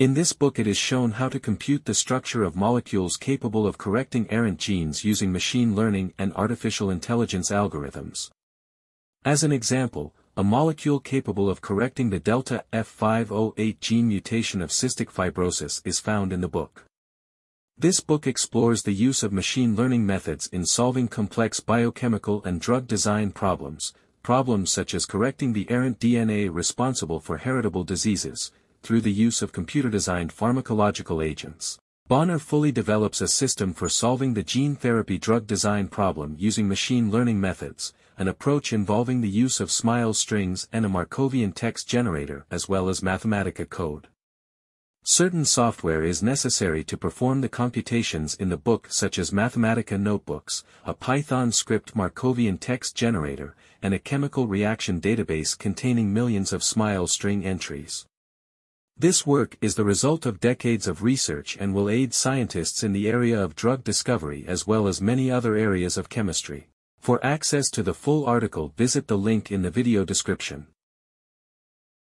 In this book it is shown how to compute the structure of molecules capable of correcting errant genes using machine learning and artificial intelligence algorithms. As an example, a molecule capable of correcting the delta F508 gene mutation of cystic fibrosis is found in the book. This book explores the use of machine learning methods in solving complex biochemical and drug design problems, problems such as correcting the errant DNA responsible for heritable diseases, through the use of computer-designed pharmacological agents. Bonnar fully develops a system for solving the gene therapy drug design problem using machine learning methods, an approach involving the use of SMILES strings and a Markovian text generator as well as Mathematica code. Certain software is necessary to perform the computations in the book such as Mathematica notebooks, a Python script Markovian text generator, and a chemical reaction database containing millions of SMILES string entries. This work is the result of decades of research and will aid scientists in the area of drug discovery as well as many other areas of chemistry. For access to the full article visit the link in the video description.